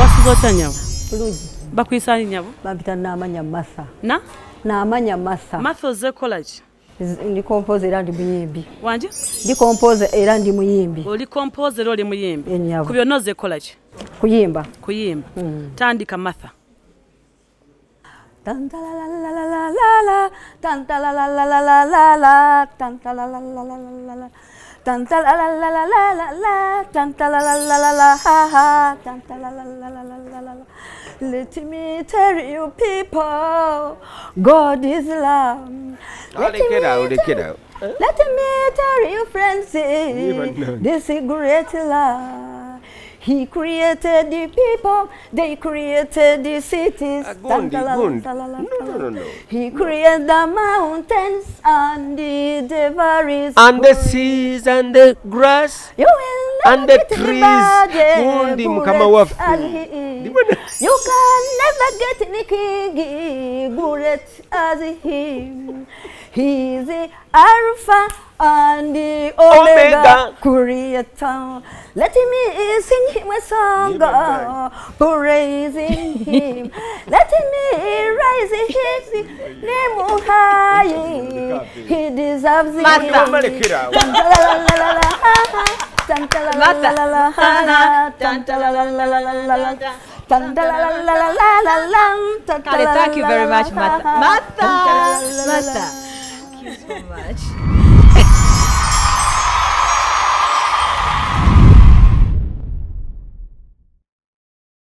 wasiza otya nyabo bulungi bakuyisani nyabo bampita n'amanya masa na? N'amanya masa matha ozekola ki ndi kompoza era ndi muyimbi. Wanje? Ndi kompoza era ndi muyimbi. Oli kompoza era oli muyimbi? Ku byonna ozekola ki kuyimba. Kuyimba. Tandika matha Tantalalalala, tantalalalala, tantalalalala, tantalalalala, tantalalalala, ha, ha, tantalalalala. Let me tell you people, God is love. Let Take it me out, take it out. Let me tell you, friends, Even this is great love. He created the people, they created the cities. Uh, Agundi, Gundi. Tantalala, No, no, no, no. He created the mountains and the, the valleys. And the seas and the grass. You will never and the get trees. anybody Gundi great mukama he You can never get the king great as him. He is the Alpha and the Omega, Omega. creator. Let me sing him a song, Yeah, praising him. Let me raise his name high. He deserves it. Martha. Malekera. Thank you very much, Martha. Martha. Martha. Thank you so much.